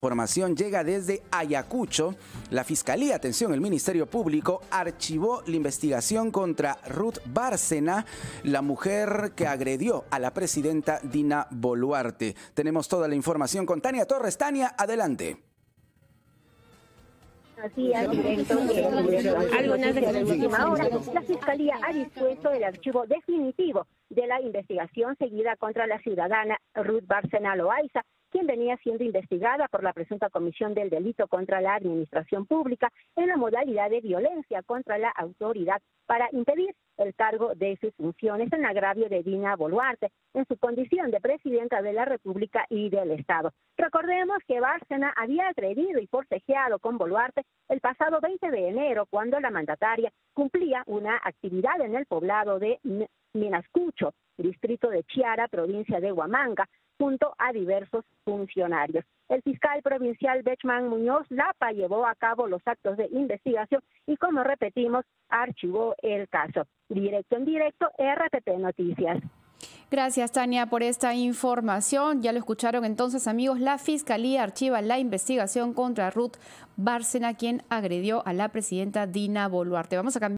Información llega desde Ayacucho. La Fiscalía, atención, el Ministerio Público archivó la investigación contra Ruth Bárcena, la mujer que agredió a la presidenta Dina Boluarte. Tenemos toda la información con Tania Torres. Tania, adelante. Así directo algunas de la última hora, la Fiscalía ha dispuesto el archivo definitivo de la investigación seguida contra la ciudadana Ruth Bárcena Loaiza, quien venía siendo investigada por la presunta comisión del delito contra la administración pública en la modalidad de violencia contra la autoridad para impedir el cargo de sus funciones en agravio de Dina Boluarte en su condición de presidenta de la República y del Estado. Recordemos que Bárcena había agredido y forcejeado con Boluarte el pasado 20 de enero cuando la mandataria cumplía una actividad en el poblado de Minascucho, distrito de Chiara, provincia de Huamanga, junto a diversos funcionarios. El fiscal provincial Bechman Muñoz Lapa llevó a cabo los actos de investigación y, como repetimos, archivó el caso. Directo en directo, RTP Noticias. Gracias, Tania, por esta información. Ya lo escucharon entonces, amigos. La Fiscalía archiva la investigación contra Ruth Bárcena, quien agredió a la presidenta Dina Boluarte. Vamos a cambiar.